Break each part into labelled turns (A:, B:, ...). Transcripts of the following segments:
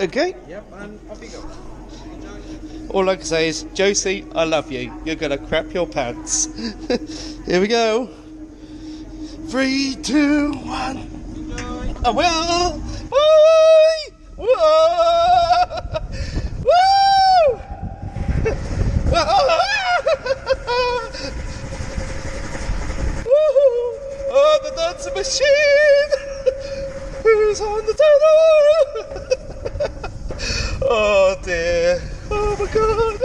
A: Okay.
B: Yep, and off you go.
A: All I can say is, Josie, I love you. You're gonna crap your pants. Here we go. Three, two, one. Oh, I will. Woo! Whoa! Woo! Woohoo! Oh, the dancing machine! Who's on the tunnel? oh dear. Oh my god.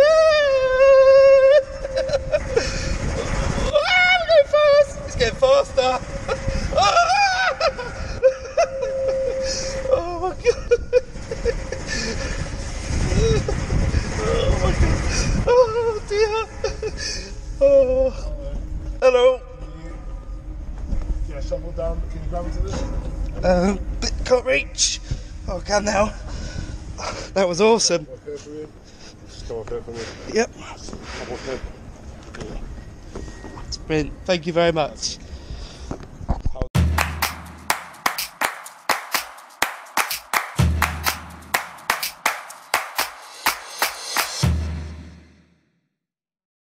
A: Ah, we're going fast. It's getting faster. Oh my god. Oh my god. Oh dear. Oh. Hello.
C: Yeah, shovel down. Can you grab into this?
A: Um, but can't reach. Oh, I can now. That was awesome.
C: Okay for you. Just come up here for me.
A: Yep.
C: Come up here.
A: It's brilliant. Thank you very much.